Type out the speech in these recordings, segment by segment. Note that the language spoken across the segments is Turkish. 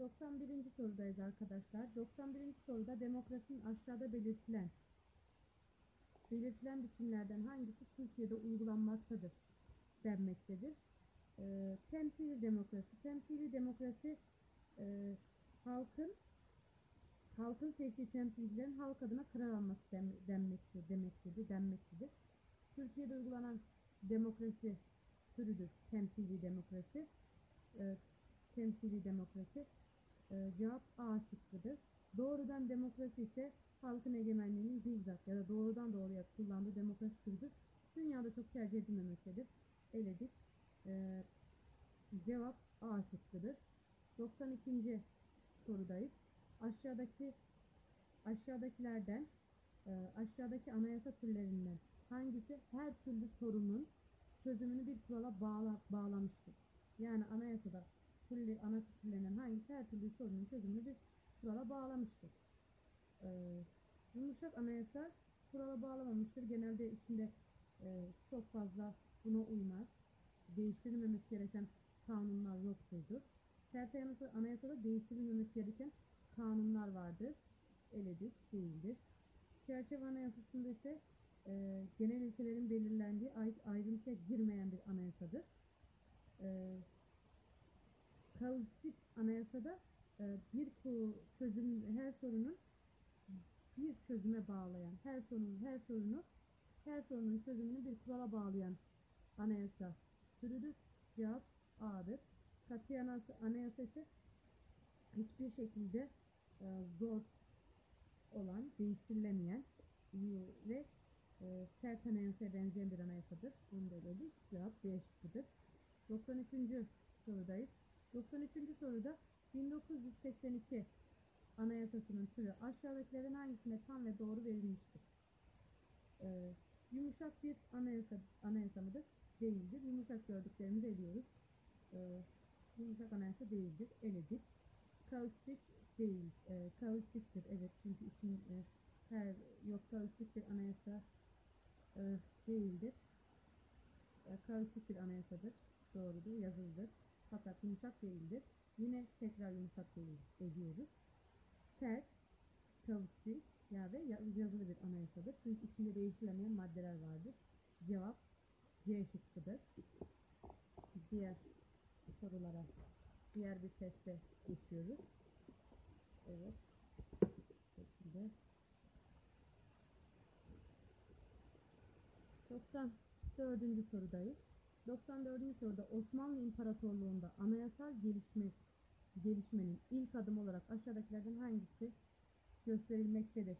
91. sorudayız arkadaşlar. 91. soruda demokrasinin aşağıda belirtilen belirtilen biçimlerden hangisi Türkiye'de uygulanmaktadır denmektedir. Ee, temsili demokrasi. Temsili demokrasi e, halkın halkın seçtiği temsilcilerin halk adına karar alması den, denmektedir, demektedir, denmektedir. Türkiye'de uygulanan demokrasi türüdür. Temsili demokrasi. Ee, temsili demokrasi. Ee, cevap A şıkkıdır. Doğrudan demokrasi ise halkın egemenliğinin bizzat ya da doğrudan doğruya kullandığı demokrasi türüdür. Dünyada çok tercih edilmemektedir. Eledik. Ee, cevap A şıkkıdır. 92. sorudayız. Aşağıdaki aşağıdakilerden e, aşağıdaki anayasa türlerinden hangisi her türlü sorunun çözümünü bir kurala bağla, bağlamıştır? Yani anayasada türlü anayasa türlerinden hangisi her türlü sorunun çözümünü bir kurala bağlamıştır? Ee, yumuşak anayasa kurala bağlamamıştır. Genelde içinde e, çok fazla buna uymaz. Değiştirilmemesi gereken kanunlar yoktur. Sert anayasa, anayasada değiştirilmemesi gereken kanunlar vardır. Eledik, değildir. Çerçeve anayasasında ise e, genel ilkelerin belirlendiği ay- ayrıntıya girmeyen bir anayasadır. E, kaotik anayasada e, bir çözüm her sorunun bir çözüme bağlayan, her sorunun her sorunu her sorunun çözümünü bir kurala bağlayan anayasa türüdür. Cevap A'dır. Katı anayasa, anayasa ise hiçbir şekilde e, zor olan, değiştirilemeyen ve e, sert anayasaya benzeyen bir anayasadır. Bunu da dedik. Cevap B şıkkıdır. 93. sorudayız. 93. soruda 1982 anayasasının türü aşağıdakilerin hangisine tam ve doğru verilmiştir? Ee, yumuşak bir anayasa, anayasa mıdır? Değildir. Yumuşak gördüklerimizi eliyoruz. Ee, yumuşak anayasa değildir. Eledik. Kaustik değil. E, kaustiktir. Evet çünkü için e, her yok kaustik bir anayasa e, değildir. E, kaustik bir anayasadır. Doğrudur. Yazılıdır. Fakat yumuşak değildir. Yine tekrar yumuşak değil ediyoruz. Sert, kaustik ya ve ya- yazılı bir anayasadır. Çünkü içinde değiştirilemeyen maddeler vardır. Cevap C şıkkıdır. Diğer sorulara, diğer bir teste geçiyoruz. Evet. Şekilde. 94. sorudayız. 94. soruda Osmanlı İmparatorluğu'nda anayasal gelişme gelişmenin ilk adım olarak aşağıdakilerden hangisi gösterilmektedir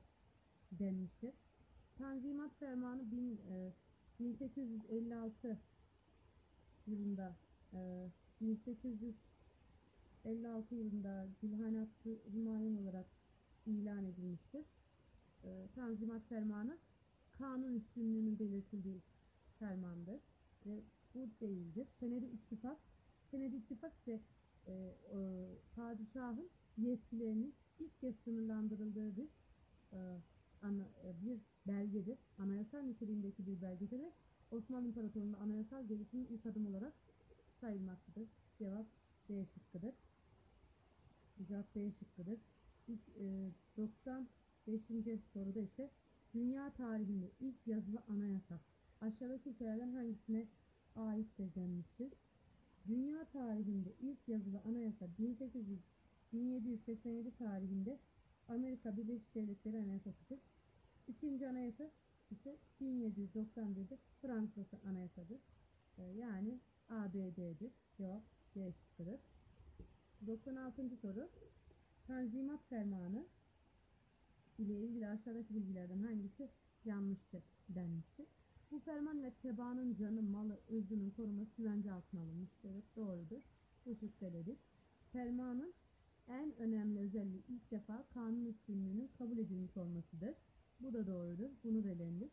denmiştir. Tanzimat Fermanı bin, e, 1856 yılında e, 1856 yılında Gülhane Hakkı Himayen olarak ilan edilmiştir. E, Tanzimat Fermanı kanun üstünlüğünün belirtildiği fermandır ve bu değildir. Senedi ittifak Senedi ittifak ise e, e, padişahın yetkilerinin ilk kez sınırlandırıldığı bir e, ana, e, bir belgedir. Anayasal niteliğindeki bir belgedir ve Osmanlı İmparatorluğu'nda anayasal gelişimin ilk adım olarak sayılmaktadır. Cevap B şıkkıdır. Cevap B şıkkıdır. İlk, e, 95. soruda ise dünya tarihinde ilk yazılı anayasa aşağıdaki ülkelerden hangisine aittir denmiştir. Dünya tarihinde ilk yazılı anayasa 1800 1787 tarihinde Amerika Birleşik Devletleri Anayasası'dır. İkinci anayasa ise 1791'de Fransız Anayasa'dır. Ee, yani ABD'dir. Cevap şıkkıdır. 96. soru. Tanzimat Fermanı ile ilgili aşağıdaki bilgilerden hangisi yanlıştır denmiştir. Bu ferman ile tebaanın canı, malı, özünün koruması güvence altına alınmıştır. Evet, doğrudur. Bu şıkkeledik. Fermanın en önemli özelliği ilk defa kanun üstünlüğünün kabul edilmiş olmasıdır. Bu da doğrudur. Bunu da elendik.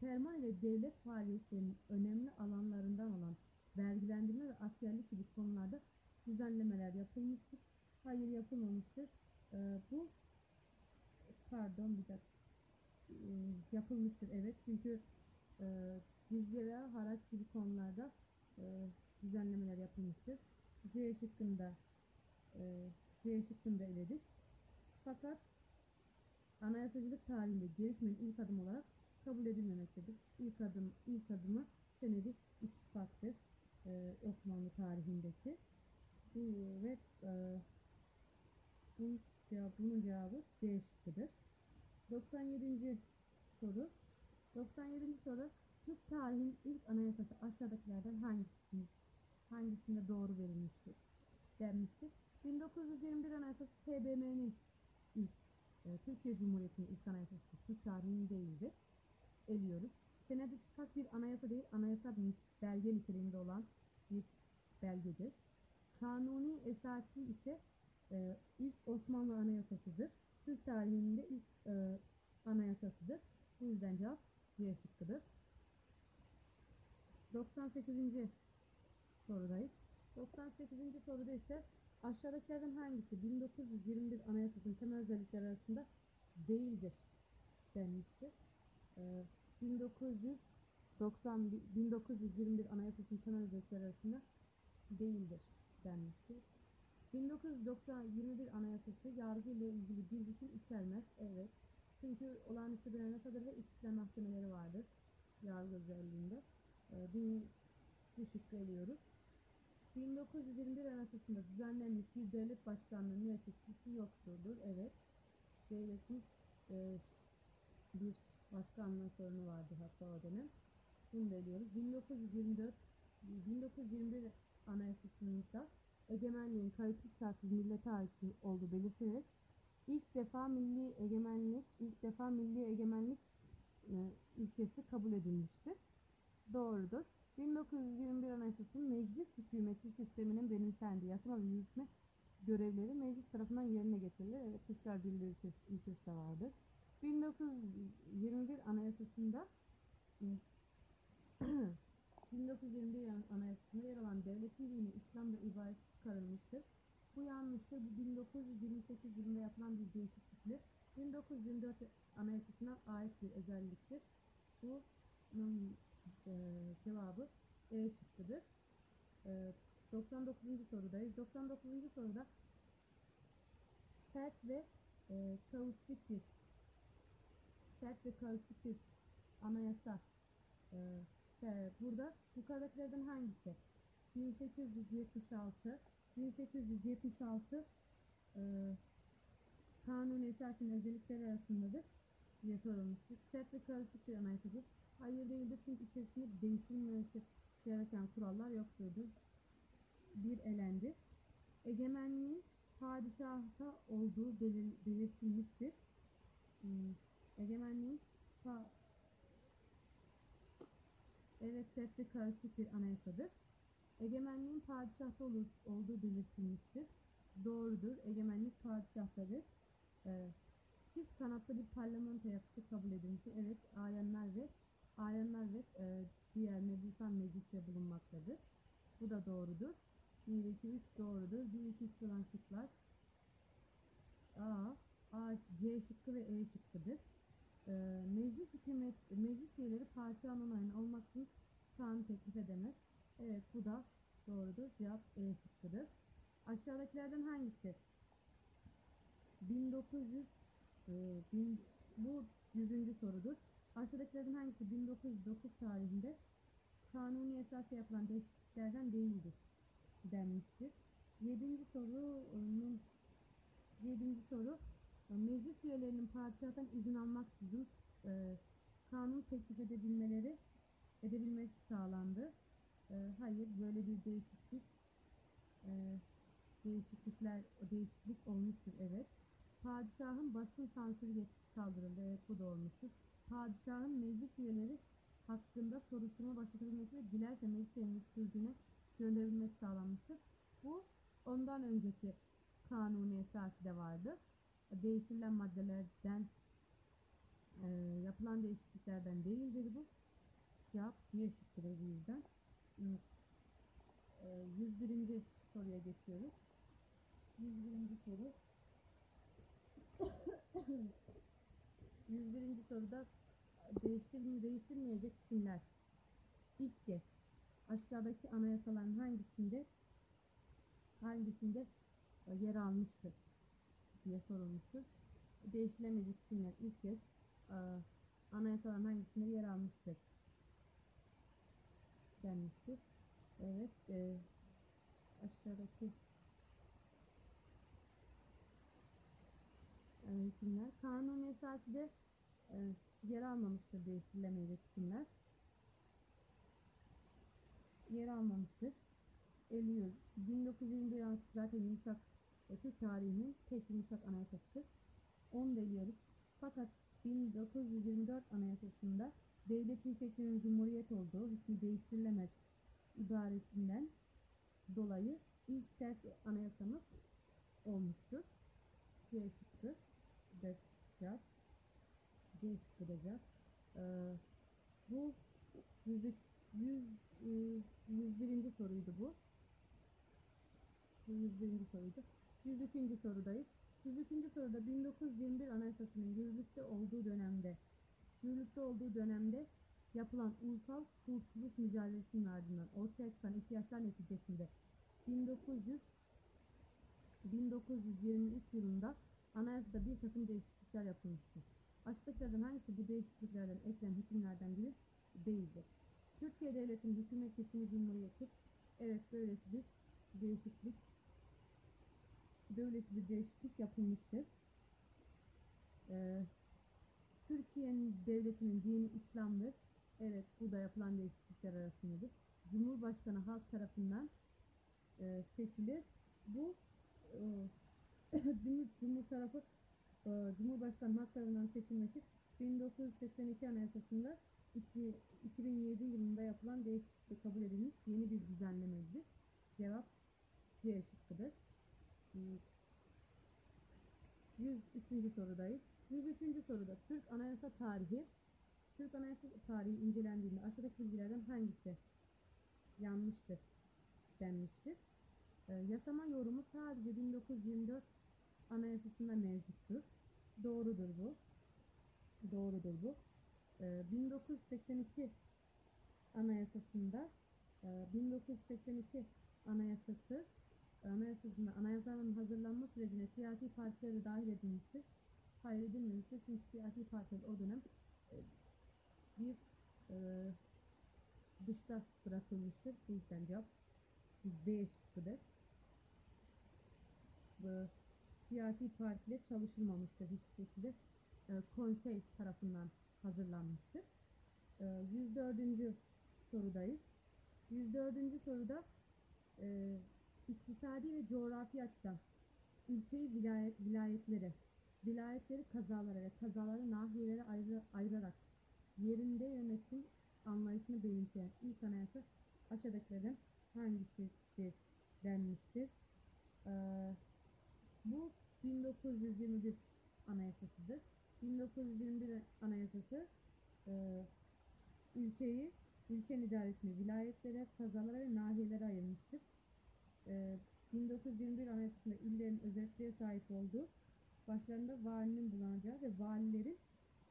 Ferman ile devlet faaliyetlerinin önemli alanlarından olan vergilendirme ve askerlik gibi konularda düzenlemeler yapılmıştır. Hayır yapılmamıştır. Ee, bu pardon bir dakika Ee, yapılmıştır evet çünkü e, cizye ve haraç gibi konularda e, düzenlemeler yapılmıştır. C şıkkında e, C şıkkını da eledik. Fakat anayasacılık tarihinde gelişmenin ilk adım olarak kabul edilmemektedir. İlk adım, ilk adımı senedik ittifaktır e, Osmanlı tarihindeki. Ve e, bunun cevabı, bunun cevabı C şıkkıdır. 97. soru. 97. soru. Türk tarihinin ilk anayasası aşağıdakilerden hangisinin hangisinde doğru verilmiştir? denmiştir. 1921 Anayasası TBMM'nin ilk e, Türkiye Cumhuriyeti'nin ilk anayasası Türk tarihinin değildir. Eliyoruz. Senedi tutsak bir anayasa değil, anayasa bir belge niteliğinde olan bir belgedir. Kanuni esası ise e, ilk Osmanlı anayasasıdır. Türk tarihinde ilk e, anayasasıdır. Bu yüzden cevap C şıkkıdır. 98. sorudayız. 98. soruda ise aşağıdakilerden hangisi 1921 Anayasası'nın temel özellikleri arasında değildir denmiştir. Ee, 1990 1921 Anayasası'nın temel özellikleri arasında değildir denmiştir. 1921 Anayasası yargı ile ilgili bir hüküm içermez. Evet. Çünkü olağanüstü bir anayasadır ve istiklal mahkemeleri vardır. Yargı özelliğinde. Bu şıkkı eliyoruz. 1921 Anayasası'nda düzenlenmiş devlet başkanlığı müessesesi yokturdur. Evet. Devletin e, bir başkanlığı sorunu vardı hatta o dönem. Bunu da eliyoruz. 1924 1921 Anayasası'nda egemenliğin kayıtsız şartsız millete ait olduğu belirtilerek ilk defa milli egemenlik, ilk defa milli egemenlik e, ilkesi kabul edilmiştir. Doğrudur. 1921 Anayasası'nın meclis hükümeti sisteminin benimsendiği yasama ve yürütme görevleri meclis tarafından yerine getirilir. Evet, Kışlar Birliği ülkesi de vardır. 1921 Anayasası'nda 1921 Anayasası'nda yer alan devletin dini İslam'da ibaresi çıkarılmıştır. Bu yanlıştır. Bu 1928 yılında yapılan bir değişikliktir. 1924 Anayasası'na ait bir özelliktir. Bu bunun e, cevabı E şıkkıdır. E, 99. sorudayız. 99. soruda sert ve e, kaustik bir sert ve kaustik bir anayasa e, e, burada yukarıdakilerden hangisi? 1876 1876 e, kanun esasen özellikleri arasındadır diye sorulmuştur. Sert ve kaustik bir anayasadır. Hayır değildir çünkü içerisinde değiştirilmesi gereken kurallar yoktur. Bir elendi. Egemenliğin padişahta olduğu belir belirtilmiştir. Hmm. Egemenliğin pa Evet, sert ve karışık bir anayasadır. Egemenliğin padişahta olur, olduğu belirtilmiştir. Doğrudur. Egemenlik padişahtadır. Ee, çift kanatlı bir parlamento yapısı kabul edilmiştir. Evet, ayanlar ve ayanlar ve e, diğer mebusan mecliste bulunmaktadır. Bu da doğrudur. 1, 2, 3 doğrudur. 1, 2, 3 olan şıklar A, A, C şıkkı ve E şıkkıdır. Ee, meclis hükümet, meclis üyeleri padişahın onayını olmaksızın kanun teklif edemez. Evet bu da doğrudur. Cevap E şıkkıdır. Aşağıdakilerden hangisi? 1900 e, bin, bu 100. sorudur. Aşağıdakilerden hangisi 1909 tarihinde kanuni esasla yapılan değişikliklerden değildir denmiştir. 7. sorunun 7. soru meclis üyelerinin padişahtan izin almaksızın e, kanun teklif edebilmeleri edebilmesi sağlandı. E, hayır böyle bir değişiklik e, değişiklikler değişiklik olmuştur evet. Padişahın basın sansürü yetkisi kaldırıldı. Evet bu da olmuştur. Padişahın meclis üyeleri hakkında soruşturma başlatabilmesi ve dilerse meclis sürdüğüne gönderilmesi sağlanmıştır. Bu ondan önceki kanuni esası da vardı. Değiştirilen maddelerden e, yapılan değişikliklerden değildir bu. Cevap bir şıkkıdır bu yüzden. E, 101. soruya geçiyoruz. 101. soru 101. soruda değiştirme, değiştirmeyecek isimler ilk kez aşağıdaki anayasaların hangisinde hangisinde e, yer almıştır diye sorulmuştur. Değiştirilemeyecek isimler ilk kez e, anayasaların hangisinde yer almıştır denmiştir. Evet, e, aşağıdaki hükümler. Kanun esası e, yer almamıştır değiştirilemeyecek isimler. Yer almamıştır. Eliyor. 1921 anayasası zaten yumuşak Türk tarihinin tek yumuşak anayasasıdır. Onu da eliyoruz. Fakat 1924 anayasasında devletin şeklinin cumhuriyet olduğu hükmü değiştirilemez ibaresinden dolayı ilk sert anayasamız olmuştur. C şıkkı da cevap. C şıkkı da cevap. Ee, bu 100, 100, 101. soruydu bu. Bu 101. soruydu. 102. sorudayız. 102. soruda 1921 Anayasası'nın yürürlükte olduğu dönemde yürürlükte olduğu dönemde yapılan ulusal kurtuluş mücadelesinin ardından ortaya çıkan ihtiyaçlar neticesinde 1900 1923 yılında anayasada bir takım değişiklikler yapılmıştır. Aşağıdakilerden hangisi bu değişikliklerden eklenen hükümlerden biri değildir? Türkiye Devleti'nin hükümet kesimi cumhuriyeti evet böylesi bir değişiklik böylesi bir değişiklik yapılmıştır. Ee, Türkiye'nin devletinin dini İslam'dır. Evet bu da yapılan değişiklikler arasındadır. Cumhurbaşkanı halk tarafından e, seçilir. Bu e, Cumhur, Cumhur tarafı e, Cumhurbaşkanı halk tarafından seçilmesi 1982 Anayasası'nda iki- 2007 yılında yapılan değişiklikle kabul edilmiş yeni bir düzenlemedir. Cevap C şıkkıdır. Hmm. 103. sorudayız. 103. soruda Türk Anayasa Tarihi Türk Anayasa Tarihi incelendiğinde aşağıdaki bilgilerden hangisi yanlıştır denmiştir. Ee, yasama yorumu sadece 1924 Anayasasında mevcuttur. Doğrudur bu. Doğrudur bu. Ee, 1982 Anayasasında e, 1982 Anayasası Anayasasında anayasanın hazırlanma sürecine siyasi partiler de dahil edilmiştir. Hayır edilmemiştir çünkü siyasi partiler o dönem e, bir e, dışta bırakılmıştır. Bu yüzden cevap B şıkkıdır. Bu siyasi partiler çalışılmamıştır hiçbir şekilde. E, konsey tarafından hazırlanmıştır. E, 104. sorudayız. 104. soruda e, iktisadi ve coğrafi açıdan ülkeyi vilayet, vilayetlere, vilayetleri kazalara ve kazaları nahiyelere ayrı, ayırarak yerinde yönetim anlayışını benimseyen ilk anayasa aşağıdakilerden hangisidir denmiştir. Ee, bu 1921 anayasasıdır. 1921 anayasası e, ülkeyi, ülkenin idaresini vilayetlere, kazalara ve nahiyelere ayırmıştır. Ee, 1921 anayasasında illerin özelliğe sahip olduğu, başlarında valinin bulunacağı ve valilerin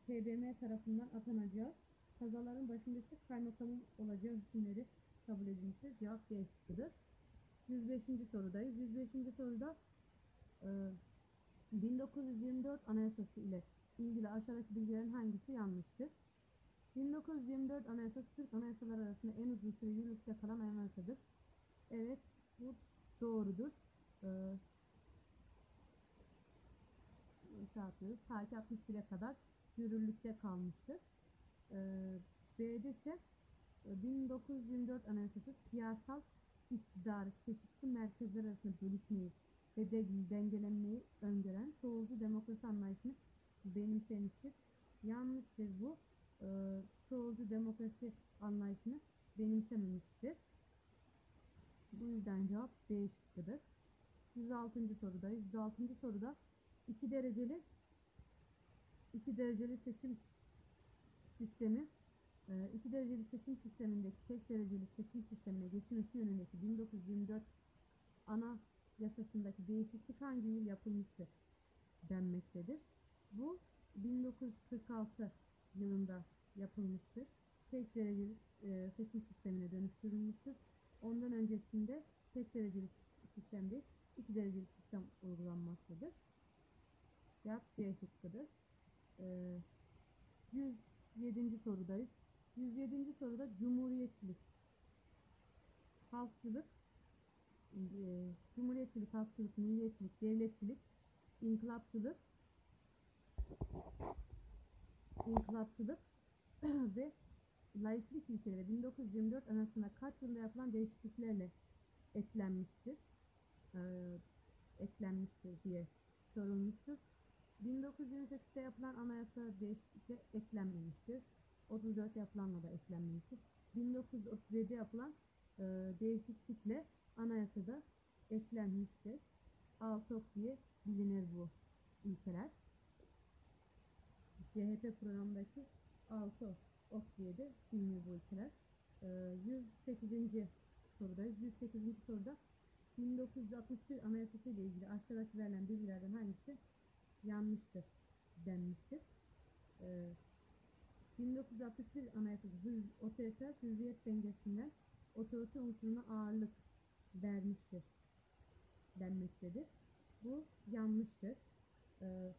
TBMM tarafından atanacağı, kazaların başında ise kaymakamın olacağı hükümleri kabul edilmiştir. Cevap D şıkkıdır. 105. sorudayız. 105. soruda e, 1924 anayasası ile ilgili aşağıdaki bilgilerin hangisi yanlıştır? 1924 anayasası Türk anayasaları arasında en uzun süre yürürlükte kalan anayasadır. Evet, bu doğrudur. Ee, şey yapıyoruz. Ta ki 61'e kadar yürürlükte kalmıştır. Ee, B'de ise e, 1924 Anayasası siyasal iktidarı çeşitli merkezler arasında bölüşmeyi ve de dengelenmeyi öngören çoğulcu demokrasi anlayışını benimsemiştir. Yanlıştır bu. Ee, çoğulcu demokrasi anlayışını benimsememiştir. Bu yüzden cevap B şıkkıdır. 106. sorudayız. 106. soruda 2 dereceli 2 dereceli seçim sistemi 2 dereceli seçim sistemindeki tek dereceli seçim sistemine geçilmesi yönündeki 1924 ana yasasındaki değişiklik hangi yıl yapılmıştır denmektedir. Bu 1946 yılında yapılmıştır. Tek dereceli e, seçim sistemine dönüştürülmüştür. Ondan öncesinde tek dereceli sistem değil, iki dereceli sistem uygulanmaktadır. Cevap C şıkkıdır. Ee, 107. sorudayız. 107. soruda cumhuriyetçilik, halkçılık, e, cumhuriyetçilik, halkçılık, milliyetçilik, devletçilik, inkılapçılık, inkılapçılık ve laiklik ilkeleri 1924 arasında kaç yılda yapılan değişikliklerle eklenmiştir? Ee, eklenmiştir diye sorulmuştur. 1928'de yapılan anayasa değişiklikle eklenmemiştir. 34 yapılanla da eklenmemiştir. 1937'de yapılan e, değişiklikle anayasada eklenmiştir. Altok diye bilinir bu ilkeler. CHP programındaki 6 ok diye de bilinir bu ilkeler. Ee, 108. sorudayız. 108. soruda 1961 Anayasası ile ilgili aşağıdaki verilen bilgilerden hangisi yanlıştır denmiştir. Ee, 1961 Anayasası otoriter hürriyet dengesinden otorite unsuruna ağırlık vermiştir denmektedir. Bu yanlıştır. Ee,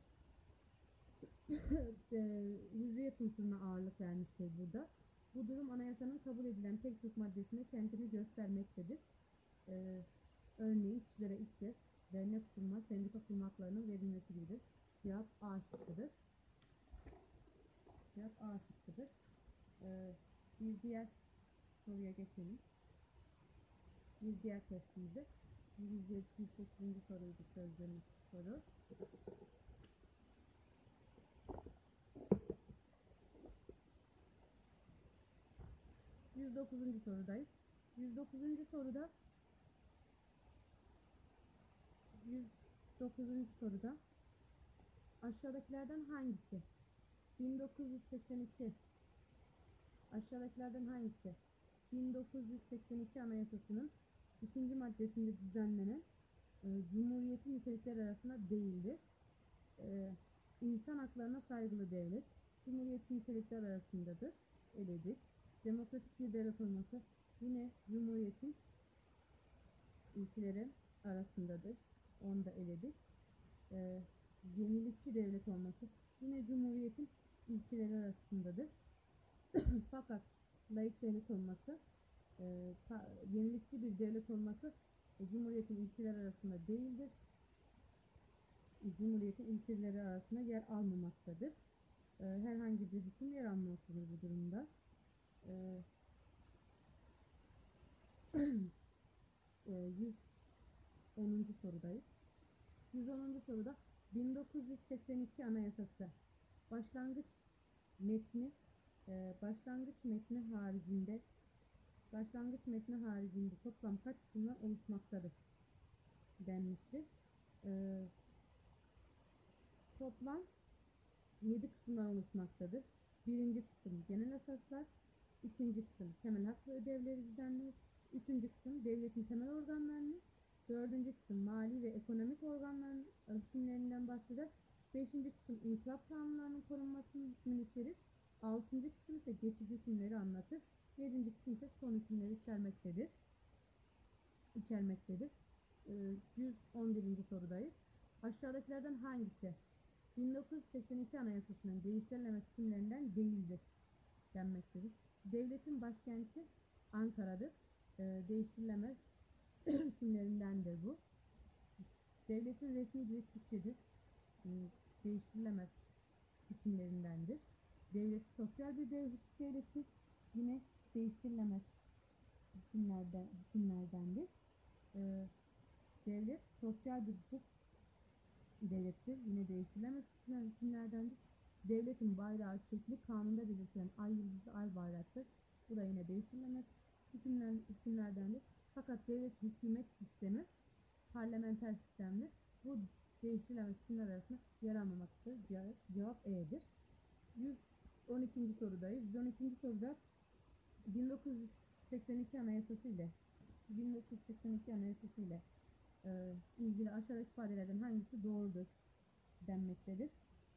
e, hürriyet unsuruna ağırlık vermiştir burada. Bu durum anayasanın kabul edilen tek tük maddesinde kendini göstermektedir. Ee, örneğin kişilere kez dernek kurma, sendika kurmaklarının verilmesi gibidir. Cevap A şıkkıdır. Cevap A şıkkıdır. Ee, bir diğer soruya geçelim. Bir diğer testimizde 178. soruydu çözdüğümüz soru. Yüz dokuzuncu sorudayız. 109. soruda 109. soruda aşağıdakilerden hangisi 1982 aşağıdakilerden hangisi 1982 Anayasası'nın ikinci maddesinde düzenlenen e, Cumhuriyetin nitelikleri arasında değildir. E, insan haklarına saygılı devlet Cumhuriyetin nitelikleri arasındadır. Eledik. Demokratik bir devlet olması yine Cumhuriyetin ilkeleri arasındadır. Onu da eledik. E, yenilikçi devlet olması yine Cumhuriyetin ilkeleri arasındadır. Fakat laik devlet olması, e, ta, yenilikçi bir devlet olması e, Cumhuriyetin ilkeleri arasında değildir. E, Cumhuriyetin ilkeleri arasında yer almamaktadır. E, herhangi bir hüküm yer almamaktadır bu durumda. E, e, 110. sorudayız. 110. soruda 1982 Anayasası başlangıç metni e, başlangıç metni haricinde başlangıç metni haricinde toplam kaç kısımdan oluşmaktadır denmiştir. E, toplam 7 kısımdan oluşmaktadır. Birinci kısım genel esaslar, ikinci kısım temel hak ve ödevleri düzenler, üçüncü kısım devletin temel organlarını, dördüncü kısım mali ve ekonomik organların hükümlerinden bahseder, beşinci kısım inkılap kanunlarının korunmasının hükmünü içerir, altıncı kısım ise geçici hükümleri anlatır, yedinci kısım ise son hükümleri içermektedir. içermektedir. Ee, 111. sorudayız. Aşağıdakilerden hangisi 1982 Anayasası'nın değiştirilemez hükümlerinden değildir denmektedir. Devletin başkenti Ankara'dır. Ee, değiştirilemez hükümlerindendir bu. Devletin resmi dili Türkçedir. Ee, değiştirilemez hükümlerindendir. Devlet sosyal bir devlet, devlettir. Yine değiştirilemez hükümlerden, hükümlerdendir. Ee, devlet sosyal bir hukuk devlettir. Yine değiştirilemez hükümlerdendir. Devletin bayrağı şekli kanunda belirtilen ay yıldızlı ay bayraktır. Bu da yine değiştirilemez hükümler, hükümlerdendir. Fakat devlet hükümet sistemi parlamenter sistemdir. Bu değiştirilemez hükümler arasında yer almamaktadır. Cevap E'dir. 112. sorudayız. 112. soruda 1982 Anayasası ile 1982 Anayasası ile e, ilgili aşağıdaki ifadelerden hangisi doğrudur denmektedir.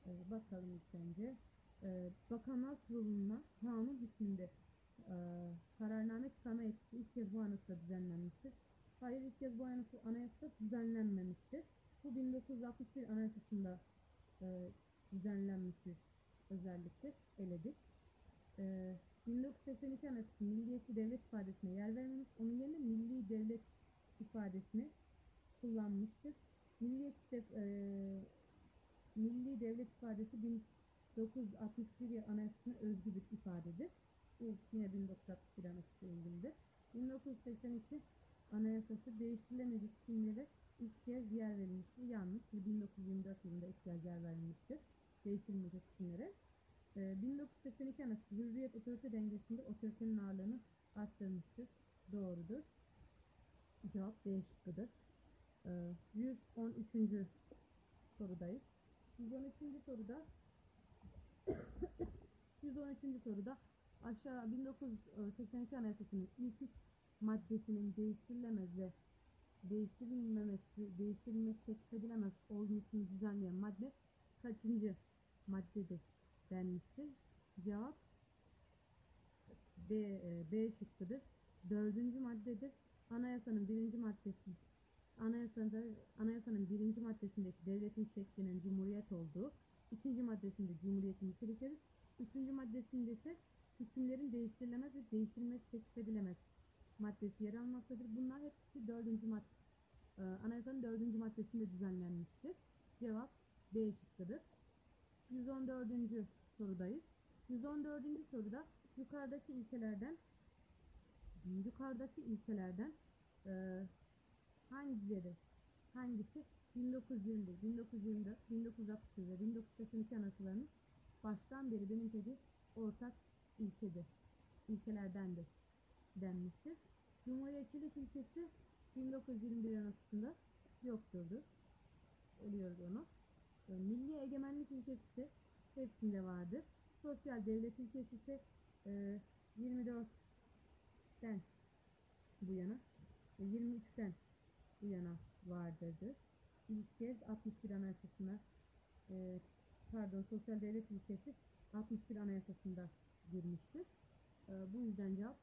E, bakalım ilk önce. E, Bakanlar Kurulu'na kanun hükmünde e, kararname çıkarma yetkisi ilk kez bu anayasada düzenlenmiştir. Hayır ilk kez bu anayasa, anayasa düzenlenmemiştir. Bu 1961 anayasasında e, düzenlenmiş bir özelliktir, eledik. E, 1982 anayasası milliyetçi devlet ifadesine yer vermemiş, onun yerine milli devlet ifadesini kullanmıştır. Milliyetçi e, milli devlet ifadesi 1961 anayasasına özgü bir ifadedir. Bu yine 1961 anayasasıyla ilgilidir. 1982 anayasası değiştirilemeyecek isimlere ilk kez yer verilmiştir. Yanlış. Bu 1924 yılında ilk kez yer verilmiştir. Değiştirilmeyecek. Ee, 1982 anayasası hürriyet otorite dengesinde otoritenin ağırlığını arttırmıştır. Doğrudur. Cevap D şıkkıdır. Ee, 113. sorudayız. 113. soruda 113. soruda aşağı 1982 Anayasası'nın ilk üç maddesinin değiştirilemez ve değiştirilmemesi, değiştirilmesi teklif edilemez olmasını düzenleyen madde kaçıncı maddedir denmiştir. Cevap B, e, B şıkkıdır. Dördüncü maddedir. Anayasanın birinci maddesi Anayasada, anayasanın birinci maddesindeki devletin şeklinin cumhuriyet olduğu, ikinci maddesinde cumhuriyetin nitelikleri, üçüncü maddesinde ise hükümlerin değiştirilemez ve değiştirilmesi teklif edilemez maddesi yer almaktadır. Bunlar hepsi dördüncü madde, e, anayasanın dördüncü maddesinde düzenlenmiştir. Cevap B şıkkıdır. 114. sorudayız. 114. soruda yukarıdaki ilkelerden yukarıdaki ilkelerden e, hangileri hangisi 1921, 1924, 1961 ve 1982 anayasalarının baştan beri benimsediği ortak ilkedir. İlkelerdendir denmiştir. Cumhuriyetçilik ilkesi 1921 anayasasında yokturdur. Eliyoruz onu. E, Milli egemenlik ilkesi hepsinde vardır. Sosyal devlet ilkesi ise e, 24'ten bu yana e, 23'ten bu yana vardırdır. İlk kez 61 anayasasına e, pardon sosyal devlet ilkesi 61 anayasasında girmiştir. E, bu yüzden cevap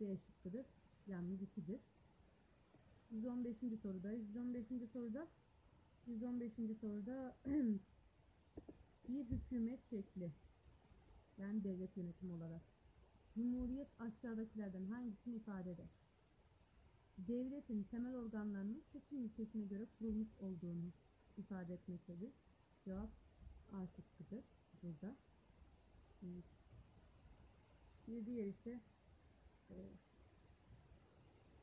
B şıkkıdır. Yalnız 2'dir. 115. sorudayız. 115. soruda 115. soruda bir hükümet şekli yani devlet yönetimi olarak Cumhuriyet aşağıdakilerden hangisini ifade eder? Devletin temel organlarının seçim ilkesine göre kurulmuş olduğunu ifade etmektedir. Cevap A şıkkıdır burada. Bir diğer ise e,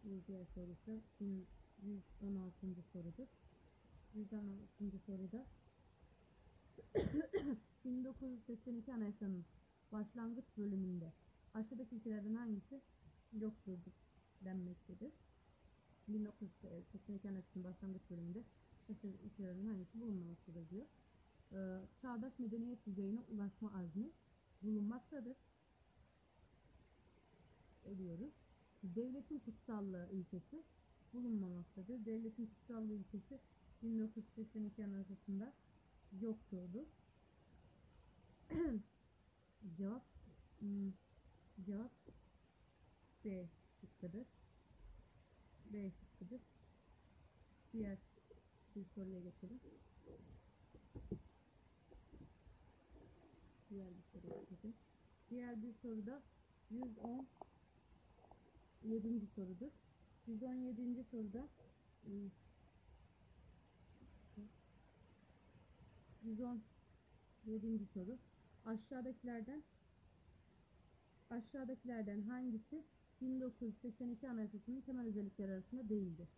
bir diğer soru ise 116. sorudur. 116. soruda 1982 Anayasanın başlangıç bölümünde aşağıdaki ülkelerden hangisi yoktur denmektedir. 1982 Anayasası'nın başlangıç bölümünde aşağıdaki ülkelerden hangisi bulunmamaktadır diyor. Ee, çağdaş medeniyet düzeyine ulaşma azmi bulunmaktadır. Ediyoruz. Devletin kutsallığı ilkesi bulunmamaktadır. Devletin kutsallığı ilkesi 1982 Anayasası'nda yokturdu. cevap hmm, cevap B şıkkıdır. B şıkkıdır. Diğer bir soruya geçelim. Diğer bir soruya geçelim. Diğer bir soruda 110 7. sorudur. 117. soruda hmm, 117. soru. Aşağıdakilerden aşağıdakilerden hangisi 1982 Anayasası'nın temel özellikleri arasında değildir?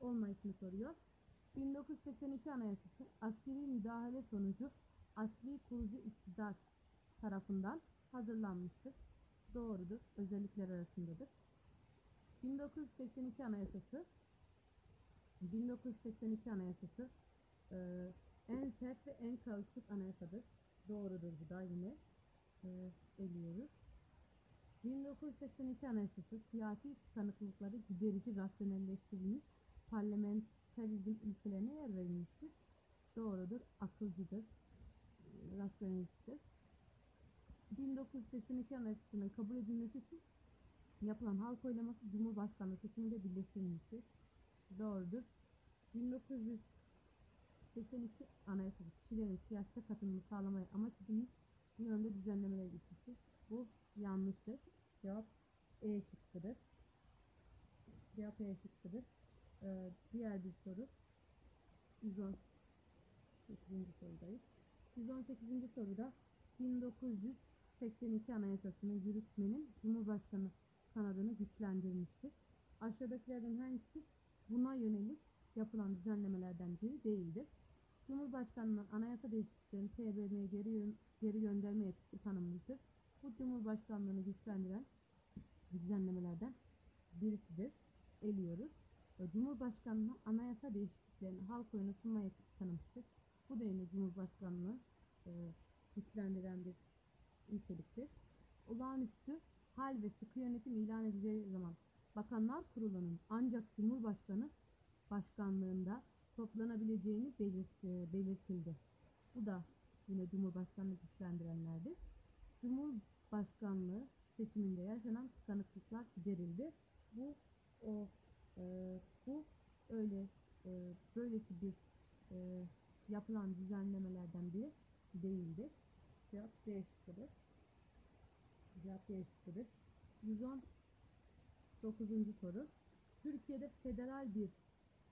Olmayışını soruyor. 1982 Anayasası askeri müdahale sonucu asli kurucu iktidar tarafından hazırlanmıştır. Doğrudur. Özellikler arasındadır. 1982 Anayasası 1982 Anayasası e, en sert ve en kaotik anayasadır. Doğrudur bu da yine e, eliyoruz. 1982 Anayasası siyasi tıkanıklıkları giderici rasyonelleştirilmiş parlamenterizm ilkelerine yer verilmiştir. Doğrudur, akılcıdır, rasyonelisttir. 1982 Anayasası'nın kabul edilmesi için yapılan halk oylaması Cumhurbaşkanlığı seçiminde birleştirilmiştir. Doğrudur. 1982 Anayasası kişilerin siyasete katılımını sağlamaya amaç edilmiş bu yönde düzenlemeler gitmiştir. Bu yanlıştır. Cevap E şıkkıdır. Cevap E şıkkıdır. Ee, diğer bir soru. 118. sorudayız. 118. soruda 1982 Anayasasını yürütmenin Cumhurbaşkanı kanadını güçlendirmiştir. Aşağıdakilerden hangisi buna yönelik yapılan düzenlemelerden biri değildir? Cumhurbaşkanının anayasa değişikliklerini TBMM'ye geri, yön- geri gönderme yetkisi tanınmıştır. Bu Cumhurbaşkanlığını güçlendiren düzenlemelerden birisidir. Eliyoruz. Cumhurbaşkanlığı anayasa değişikliklerini halk oyuna sunma yetkisi tanımıştır. Bu da yine Cumhurbaşkanlığı e, güçlendiren bir niteliktir. Olağanüstü hal ve sıkı yönetim ilan edileceği zaman Bakanlar Kurulu'nun ancak Cumhurbaşkanı başkanlığında toplanabileceğini e, belirtildi. Bu da yine Cumhurbaşkanlığı güçlendirenlerdir. Cumhurbaşkanlığı seçiminde yaşanan tıkanıklıklar giderildi. Bu o e, bu öyle e, böylesi bir e, yapılan düzenlemelerden biri değildir. Cevap D şıkkıdır. Cevap şıkkıdır. 119. soru. Türkiye'de federal bir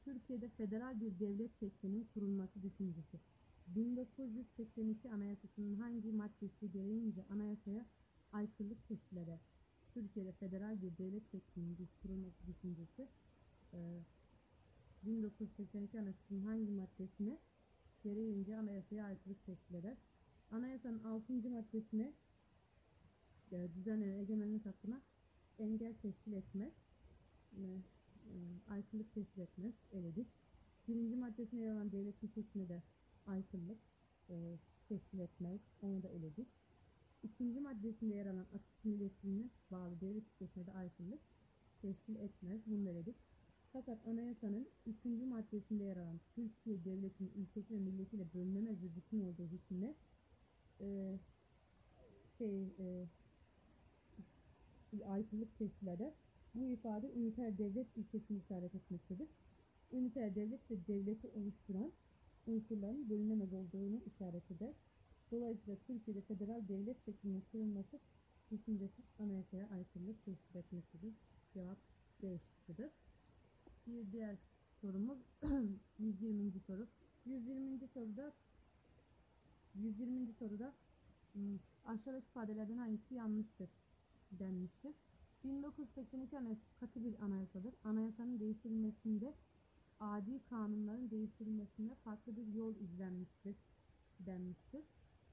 Türkiye'de federal bir devlet şeklinin kurulması düşüncesi. 1982 Anayasası'nın hangi maddesi gereğince anayasaya aykırılık teşkil eder? Türkiye'de federal bir devlet şeklinin kurulması düşüncesi e, 1982 Anayasası'nın hangi maddesine gereğince anayasaya aykırılık teşkil eder? Anayasanın 6. maddesine e, düzenlenen egemenlik hakkına engel teşkil etmez. E, e, aykırılık teşkil etmez. Eledik. Birinci maddesine yer alan devlet şekline de aykırılık e, teşkil etmez. Onu da eledik. İkinci maddesinde yer alan aktif milletine bağlı devlet şirketine de aykırılık teşkil etmez. Bunu da eledik. Fakat anayasanın üçüncü maddesinde yer alan Türkiye devletinin ülkesi ve milletiyle bölünemez bir bütün olduğu hükmüne e, şey e, aykırılık teşkil eder. Bu ifade üniter devlet ilkesini işaret etmektedir. Üniter devlet ve devleti oluşturan unsurların bölünemez olduğunu işaret eder. Dolayısıyla Türkiye'de federal devlet şeklinin kurulması düşüncesi anayasaya aykırılık teşkil etmektedir. Cevap D şıkkıdır. Bir diğer sorumuz 120. soru. 120. soruda 120. soruda hmm, aşağıdaki ifadelerden hangisi yanlıştır denmiştir. 1982 Anayasası katı bir anayasadır. Anayasanın değiştirilmesinde adi kanunların değiştirilmesinde farklı bir yol izlenmiştir denmiştir.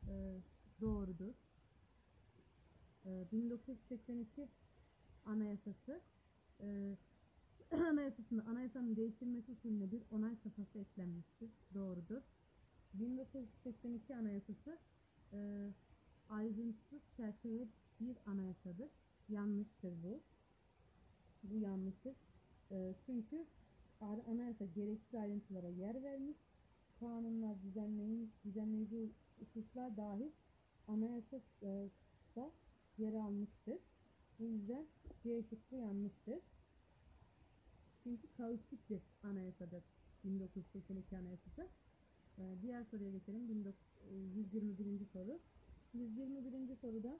Ee, doğrudur. Ee, 1982 Anayasası e, Anayasasında anayasanın değiştirilmesi usulüne bir onay safhası eklenmiştir. Doğrudur. 1982 Anayasası e, ayrıntısız çerçeve bir anayasadır. Yanlıştır bu. Bu yanlıştır. E, çünkü anayasa gereksiz ayrıntılara yer vermiş. Kanunlar, düzenleyin, düzenleyici hususlar dahil anayasa e, yer almıştır. Bu yüzden C şıkkı yanlıştır. Çünkü kaotik bir anayasadır 1982 anayasası. Ee, diğer soruya geçelim. 19 e, 121. soru. 121. soruda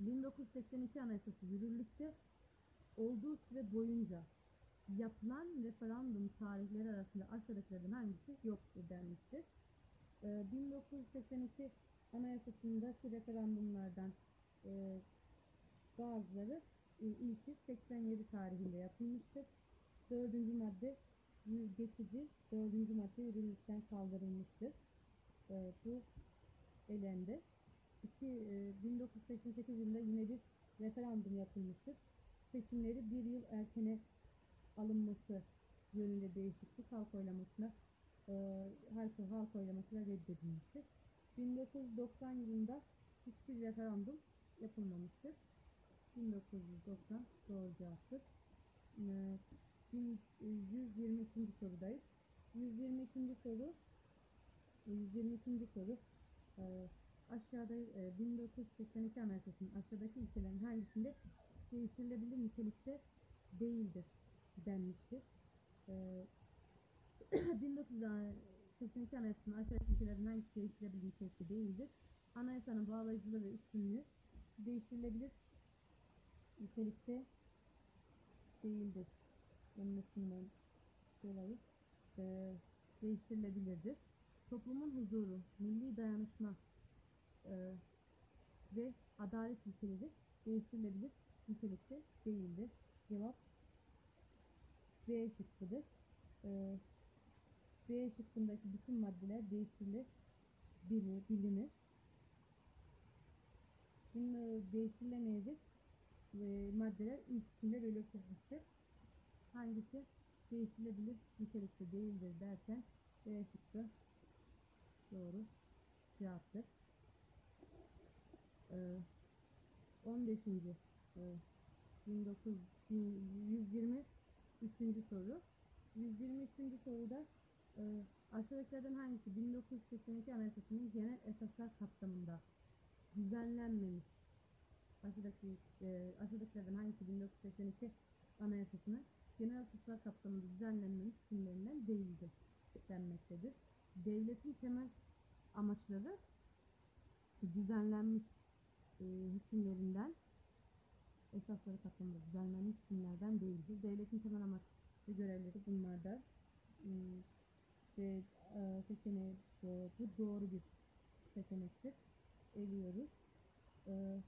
1982 anayasası yürürlükte olduğu süre boyunca yapılan referandum tarihleri arasında aşağıdakilerden hangisi yoktur denmiştir. Ee, 1982 anayasasındaki referandumlardan e, bazıları e, ilki 87 tarihinde yapılmıştır. Dördüncü madde geçici, dördüncü madde yürürlükten kaldırılmıştır. E, bu elendi. İki, e, 1988 yılında yine bir referandum yapılmıştır. Seçimleri bir yıl erkene alınması yönünde değişiklik halk oylamasına e, halk, halk oylamasıyla reddedilmiştir. 1990 yılında hiçbir referandum yapılmamıştır. 1990 doğru cevaptır. E, 122. sorudayız. 122. soru e, 122. soru e, aşağıda e, 1982 Anayasası'nın aşağıdaki ilkelerin hangisinde değiştirilebilir nitelikte değildir denmiştir. Ee, 1982 Anayasası'nın aşağıdaki ülkelerin hangisi değiştirilebilir nitelikte değildir? Anayasanın bağlayıcılığı ve üstünlüğü değiştirilebilir nitelikte değildir. Denmesinden dolayı e, değiştirilebilirdir. Toplumun huzuru, milli dayanışma e, ve adalet ilkeleri değiştirilebilir nitelikte değildir. Cevap B şıkkıdır. E, B şıkkındaki bütün maddeler değiştirilebilir, bilinir. Bunun değiştirilemeyecek e, maddeler üstünde belirtilmiştir. Hangisi değiştirilebilir nitelikte değildir derken B şıkkı doğru cevaptır. Ee, 15. E, 19 120 3. soru. 123. soruda e, aşağıdakilerden hangisi 1982 Anayasası'nın genel esaslar kapsamında düzenlenmemiş? Aşağıdaki, e, aşağıdakilerden hangisi 1982 Anayasası'nın genel esaslar kapsamında düzenlenmemiş hükümlerinden değildir denmektedir. Devletin temel amaçları düzenlenmiş e, hükümlerinden esasları kapsamında düzenlenmiş hükümlerden değildir. Devletin temel amaç ve görevleri bunlardan hmm, ve e, seçeneği doğru, bu doğru bir seçenektir. Eliyoruz. E,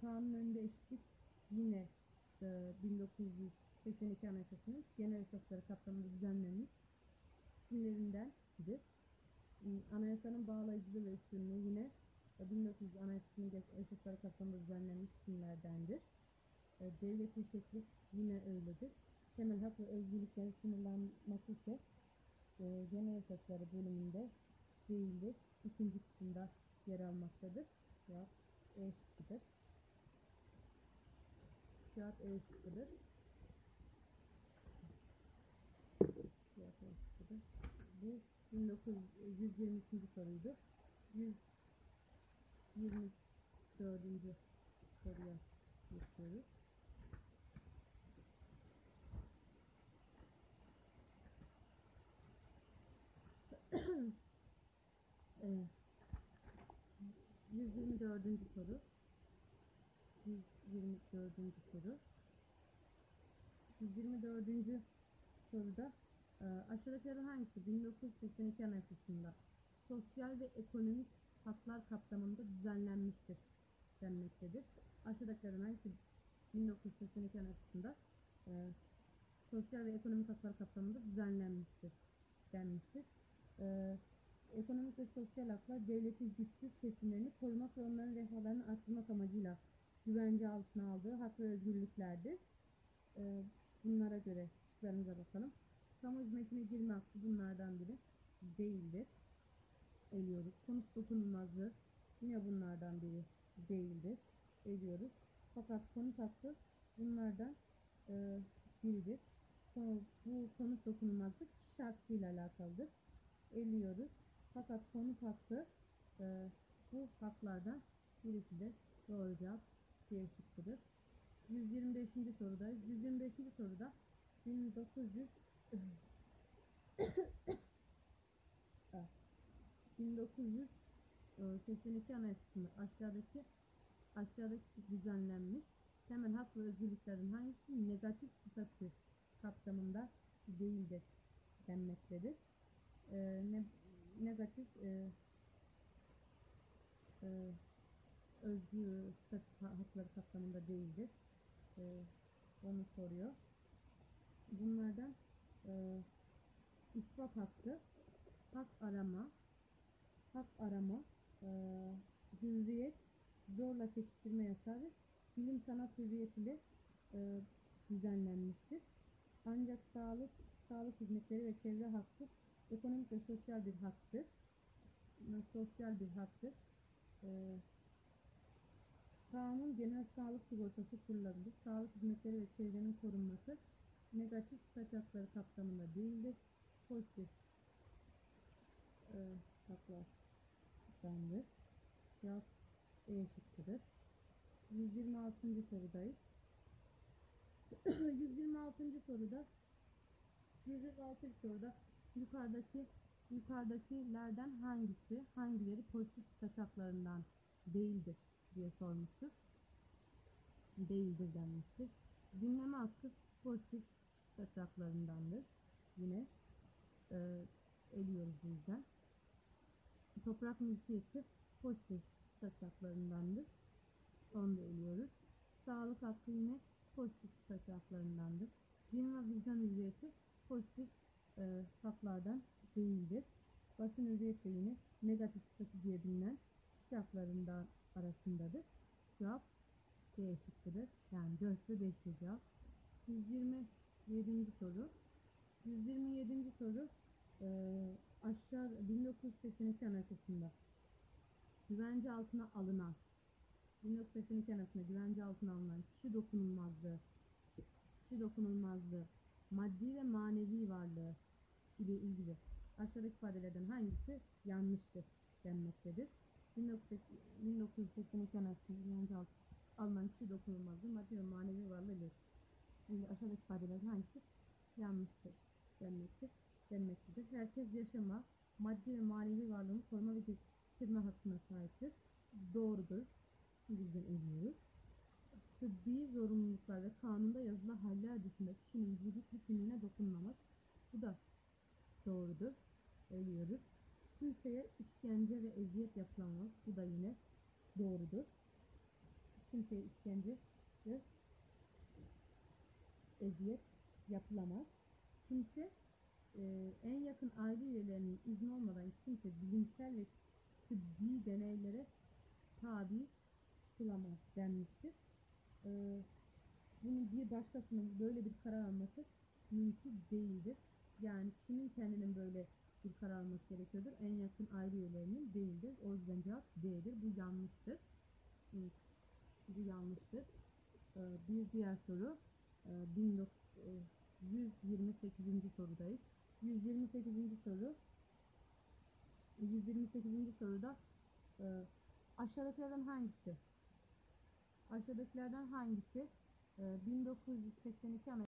kanun önünde eşitlik yine e, 1982 Anayasası'nın genel esasları kapsamında düzenlenmiş hükümlerindendir. Hmm, Anayasanın bağlayıcılığı ve üstünlüğü yine e, 1900 Anayasası'nın geç- esasları kapsamında düzenlenmiş hükümlerdendir. E, Devletin şekli yine öyledir. Temel hak ve özgürlüklerin sınırlanması ise e, genel esasları bölümünde değildir. İkinci kısımda yer almaktadır. Cevap E şıkkıdır. Cevap E şıkkıdır. E. Bu 1923. soruydu. 124. soruya geçiyoruz. Evet. 124. soru. 124. soru. 124. soruda e, aşağıdakilerden hangisi 1982 Anayasası'nda sosyal ve ekonomik haklar kapsamında düzenlenmiştir denmektedir. Aşağıdakilerden hangisi 1982 Anayasası'nda e, sosyal ve ekonomik haklar kapsamında düzenlenmiştir denmiştir. E, ekonomik ve sosyal haklar devletin güçsüz kesimlerini korumak ve onların refahlarını arttırmak amacıyla güvence altına aldığı hak ve özgürlüklerdir. E, bunlara göre şıklarımıza bakalım. Kamu hizmetine girme hakkı bunlardan biri değildir. Eliyoruz. Konut dokunulmazlığı yine bunlardan biri değildir. Eliyoruz. Fakat konut hakkı bunlardan e, biridir. Bu konut dokunulmazlık kişi hakkıyla alakalıdır. Eliyoruz. Fakat konut hakkı e, bu haklardan birisidir. Doğru cevap C şıkkıdır. 125. soruda 125. soruda 1900 Evet. 1982 Anayasası'nda aşağıdaki aşağıdaki düzenlenmiş temel hak ve özgürlüklerin hangisi negatif statü kapsamında değildir denmektedir. Ee, ne, negatif e, e, özgür statü ha- hakları kapsamında değildir. Ee, onu soruyor. Bunlardan e, ispat hakkı, hak arama, hak arama, e, hürriyet, zorla çekiştirme yasağı bilim sanat hürriyeti ile e, düzenlenmiştir. Ancak sağlık, sağlık hizmetleri ve çevre hakkı ekonomik ve sosyal bir haktır. Sosyal bir haktır. E, kanun genel sağlık sigortası kurulabilir. Sağlık hizmetleri ve çevrenin korunması negatif statü hakları kapsamında değildir. Pozitif e, haklar dendir. Cevap E şıkkıdır. 126. sorudayız. 126. soruda 126 soruda yukarıdaki yukarıdakilerden hangisi hangileri pozitif taşaklarından değildir diye sormuştur. Değildir denmiştir. Dinleme hakkı pozitif taşaklarındandır. Yine e, eliyoruz bu yüzden. Toprak mülkiyeti pozitif taşaklarındandır. Onu da eliyoruz. Sağlık hakkı yine pozitif taşaklarındandır. Din ve vicdan hürriyeti pozitif e, haklardan değildir. Basın hürriyeti de yine negatif statü diye bilinen kişi haklarından arasındadır. Cevap D şıkkıdır. Yani 4 ve 5 cevap. 127. soru. 127. soru e, aşağı 1982 anayasasında güvence altına alınan 1982 anayasasında güvence altına alınan kişi dokunulmazlığı kişi dokunulmazlığı maddi ve manevi varlığı ile ilgili aşağıdaki ifadelerden hangisi yanlıştır denmektedir. 1982 anayasasında güvence altına alınan kişi dokunulmazlığı maddi ve manevi varlığı ile ilgili aşağıdaki ifadelerden hangisi yanlıştır denmektir, denmektedir. Herkes yaşama, maddi ve manevi varlığını koruma ve getirme hakkına sahiptir. Doğrudur. Bizden ediyoruz. Tıbbi zorunluluklar ve kanunda yazılı haller dışında kişinin vücut bütünlüğüne dokunmamak. Bu da doğrudur. Eliyoruz. Kimseye işkence ve eziyet yapılamaz. Bu da yine doğrudur. Kimseye işkence ve eziyet yapılamaz. Kimse e, en yakın aile üyelerinin izni olmadan kimse bilimsel ve tıbbi deneylere tabi tutulamaz denmiştir. E, bunun bir başkasının böyle bir karar alması mümkün değildir. Yani kişinin kendinin böyle bir karar alması gerekiyordur. En yakın aile üyelerinin değildir. O yüzden cevap D'dir. Bu yanlıştır. Bu yanlıştır. E, bir diğer soru. E, 19 e, 128. sorudayız. 128. soru 128. soruda e, aşağıdakilerden hangisi? Aşağıdakilerden hangisi e, 1982 Anayasası